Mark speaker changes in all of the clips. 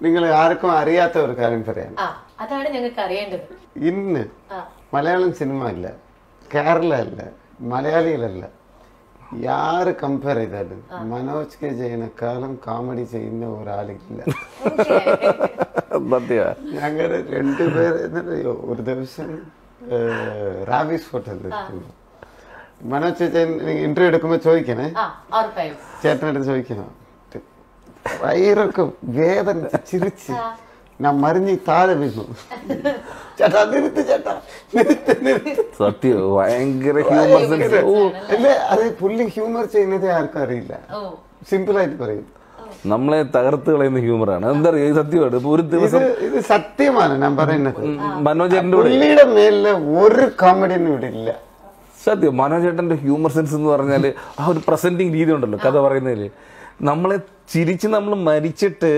Speaker 1: നിങ്ങൾ ആർക്കും അറിയാത്ത ഒരു കാര്യം പറയാം.
Speaker 2: അതാണ് ഞങ്ങൾക്ക് അറിയേണ്ടത്.
Speaker 1: ഇന്ന് മലയാളം സിനിമ അല്ല കേരള അല്ല മലയാളികളല്ല യാര് കമ്പയർ ചെയ്താലും മനോജ് കെ ജയനെക്കാളും കോമഡി ചെയ്യുന്ന ഒരാളില്ല. ഞങ്ങളുടെ രണ്ടുപേർ എന്നറിയോ ഒരു ദിവസം റാവിസ് ഹോട്ടലിൽ മനോജ് ജയൻ ഇന്റർവ്യൂ എടുക്കുമ്പോ ചോദിക്കണേ. ചേട്ടനടുത്ത് ചോദിക്കണം? വയറൊക്കെ വേദന ചിരിച്ച് ഞാൻ മറിഞ്ഞ് താഴെ വീണു. ചേട്ടാ നിർത്ത് ചേട്ടാ നിർത്ത് നിർത്ത്
Speaker 3: സത്യം ഭയങ്കര ഹ്യൂമർ സെൻസ് ഓ.
Speaker 1: അല്ലേ അത് പുള്ളി ഹ്യൂമർ ചെയ്യുന്നത് ആർക്കും അറിയില്ല.
Speaker 2: ഓ.
Speaker 1: സിമ്പിൾ ആയിട്ട് പറയും.
Speaker 3: നമ്മളെ തകർത്ത് കളയുന്ന ഹ്യൂമറാണ് എന്താ പറയുക സത്യമാണ്? ഇപ്പൊ ഒരു ദിവസം
Speaker 1: ഇത് സത്യമാണ് ഞാൻ പറയുന്നത്.
Speaker 3: മനോജേട്ടന്റെ
Speaker 1: പുള്ളിയുടെ മേലിൽ ഒരു കോമഡിയൊന്നും ഇവിടെ ഇല്ല.
Speaker 3: സത്യം മനോജേട്ടന്റെ ഹ്യൂമർ സെൻസ് എന്ന് പറഞ്ഞാൽ ആ ഒരു പ്രസന്റിങ് രീതി ഉണ്ടല്ലോ കഥ പറയുന്നതിൽ. നമ്മളെ ചിരിച്ച് നമ്മൾ മരിച്ചിട്ട്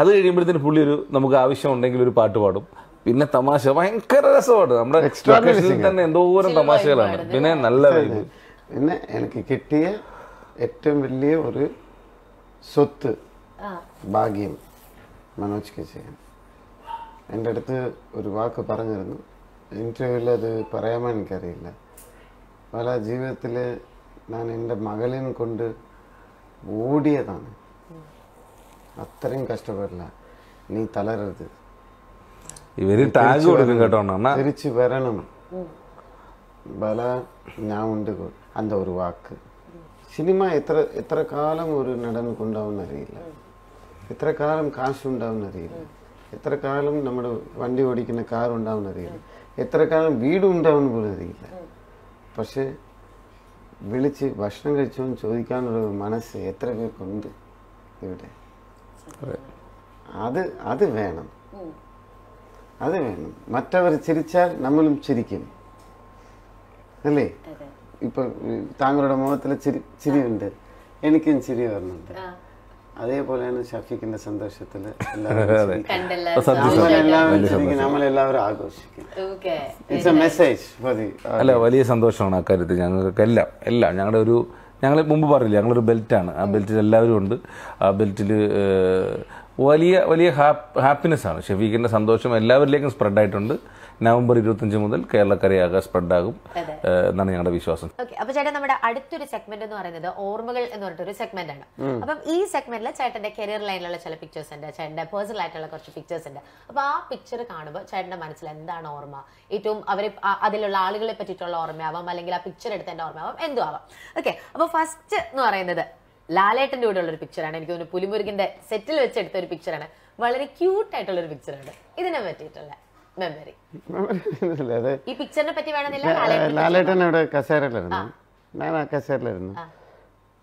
Speaker 3: അത് കഴിയുമ്പോഴത്തേന് പുള്ളി ഒരു നമുക്ക് ആവശ്യമുണ്ടെങ്കിൽ ഒരു പാട്ട് പാടും. പിന്നെ തമാശ ഭയങ്കര രസമാണ്. നമ്മുടെ. തന്നെ എന്തോരം തമാശകളാണ്. പിന്നെ നല്ല
Speaker 1: പിന്നെ എനിക്ക് കിട്ടിയ ഏറ്റവും വലിയ ഒരു സ്വത്ത് ഭാഗ്യം മനോജ് കെ ചെയ്യാൻ എന്റെ അടുത്ത് ഒരു വാക്ക് പറഞ്ഞിരുന്നു. ഇന്റർവ്യൂവിൽ അത് പറയാമെന്ന് എനിക്കറിയില്ല. പല ജീവിതത്തിൽ ഞാൻ എന്റെ മകളെയും കൊണ്ട് ഓടിയതാണ് അത്രയും കഷ്ടപ്പെടില്ല നീ തളരരുത്
Speaker 3: ഇവര് ടാഗ് കൊടുക്കും കേട്ടോ അണ്ണാ
Speaker 1: തിരിച്ചു വരണം ബല ഞാൻ ഉണ്ട് കൊ- அந்த ഒരു വാക്ക് സിനിമ എത്ര എത്ര കാലം ഒരു നടന് കൊണ്ടാവുമെന്ന് അറിയില്ല എത്ര കാലം കാശ് ഉണ്ടാവുമെന്ന് അറിയില്ല എത്ര കാലം നമ്മുടെ വണ്ടി ഓടിക്കുന്ന കാർ ഉണ്ടാവുമെന്ന് അറിയില്ല എത്ര കാലം വീട് ഉണ്ടാവുമെന്ന് പോലും അറിയില്ല പക്ഷെ വിളിച്ച് ഭക്ഷണം കഴിച്ചോ എന്ന് ചോദിക്കാനുള്ള ഒരു മനസ്സ് എത്ര പേർക്കുണ്ട് ഇവിടെ? അത്. അത് വേണം. അത് വേണം. മറ്റവർ ചിരിച്ചാൽ നമ്മളും ചിരിക്കും. അല്ലേ? ഇപ്പൊ താങ്കളുടെ മുഖത്തിൽ ചിരി ചിരിയുണ്ട്. എനിക്കും ചിരി വരുന്നുണ്ട്.
Speaker 2: ആ
Speaker 1: തന്നെ ഷഫീഖിന്റെ
Speaker 2: കണ്ടല്ല.
Speaker 1: നമ്മളെല്ലാവരും ആഘോഷിക്കും ഇറ്റ്സ് എ മെസ്സേജ്
Speaker 3: അല്ല വലിയ സന്തോഷമാണ് അക്കാര്യത്തിൽ. ഞങ്ങൾക്ക് എല്ലാം. എല്ലാം ഞങ്ങളുടെ ഒരു ഞങ്ങൾ മുമ്പ് പറഞ്ഞില്ല ഞങ്ങളൊരു ബെൽറ്റാണ് ആ ബെൽറ്റിൽ എല്ലാവരും ഉണ്ട്. ആ ബെൽറ്റിൽ വലിയ വലിയ ഹാപ്പിനെസ് ആണ്. ഷെഫീഖിന്റെ സന്തോഷം എല്ലാവരിലേക്കും സ്പ്രെഡ് ആയിട്ടുണ്ട്. നവംബർ ഇരുപത്തഞ്ച് മുതൽ കേരളക്കരയാകെ സ്പ്രെഡ് ആകും എന്നാണ് ഞങ്ങളുടെ വിശ്വാസം.
Speaker 2: ഓക്കെ അപ്പൊ ചേട്ടൻ നമ്മുടെ അടുത്തൊരു സെഗ്മെന്റ് എന്ന് പറയുന്നത് ഓർമ്മകൾ എന്ന് പറഞ്ഞിട്ടൊരു സെഗ്മെന്റ് ആണ്. അപ്പം ഈ സെഗ്മെന്റിൽ ചേട്ടന്റെ കരിയർ ലൈനിലുള്ള ചില പിക്ചേഴ്സ് ഉണ്ട്. ചേട്ടന്റെ പേഴ്സണൽ ആയിട്ടുള്ള കുറച്ച് പിക്ചേഴ്സ് ഉണ്ട്. അപ്പൊ ആ പിക്ചർ കാണുമ്പോൾ ചേട്ടന്റെ മനസ്സിൽ എന്താണ് ഓർമ്മ? ഏറ്റവും അവരെ അതിലുള്ള ആളുകളെ പറ്റിയിട്ടുള്ള ഓർമ്മയാവാം അല്ലെങ്കിൽ ആ പിക്ചർ എടുത്തതിന്റെ ഓർമ്മയാവാം എന്തും ആവാം ഓക്കെ അപ്പൊ ഫസ്റ്റ് എന്ന് പറയുന്നത് ലാലേട്ടന്റെ കൂടെ ഉള്ള ഒരു പിക്ചറാണ് എനിക്ക് തോന്നുന്നു പുലിമുരുകിന്റെ സെറ്റിൽ വെച്ചെടുത്ത ഒരു പിക്ചറാണ് വളരെ ക്യൂട്ട് ആയിട്ടുള്ള ഒരു പിക്ചറാണ് ഇതിനെ പറ്റിയിട്ടുള്ള മെമ്മറി ഈ പിക്ചറിനെ പറ്റി വേണമെന്നില്ല ലാലേട്ടൻ
Speaker 1: അവിടെ കസേരയിലായിരുന്നു. ഞാൻ ആ കസേരയിലായിരുന്നു.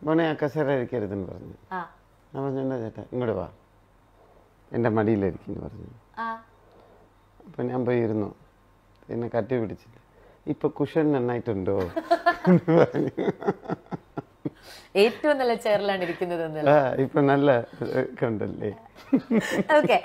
Speaker 1: മോനെ ആ കസേര ഇരിക്കരുതെന്ന് പറഞ്ഞു. ഞാൻ പറഞ്ഞു എന്താ ചേട്ടാ ഇങ്ങോട്ട് വാ. എന്റെ മടിയിലിരിക്കുന്നു പറഞ്ഞു. അപ്പം ഞാൻ പോയി ഇരുന്നു എന്നെ കട്ടി പിടിച്ചിട്ട് ഇപ്പൊ കുഷൻ നന്നായിട്ടുണ്ടോ? എന്ന് പറഞ്ഞു.
Speaker 2: ഏറ്റവും നല്ല ചെയറിലാണ് ഇരിക്കുന്നത്
Speaker 1: ഇപ്പൊ നല്ല കണ്ടല്ലേ
Speaker 2: ഓക്കെ